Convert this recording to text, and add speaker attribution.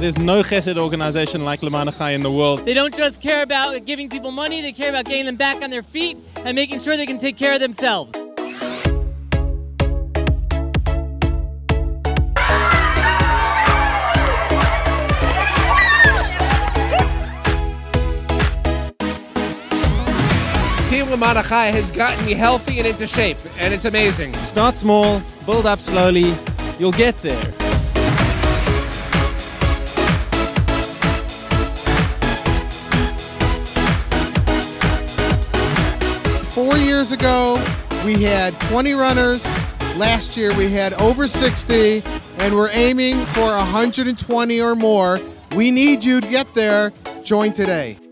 Speaker 1: There's no chesed organization like Lema'an Achai in the world.
Speaker 2: They don't just care about giving people money, they care about getting them back on their feet and making sure they can take care of themselves.
Speaker 3: Team Lema'an Achai has gotten me healthy and into shape, and it's amazing.
Speaker 1: Start small, build up slowly, you'll get there.
Speaker 4: Four years ago, we had 20 runners. Last year, we had over 60, and we're aiming for 120 or more. We need you to get there. Join today.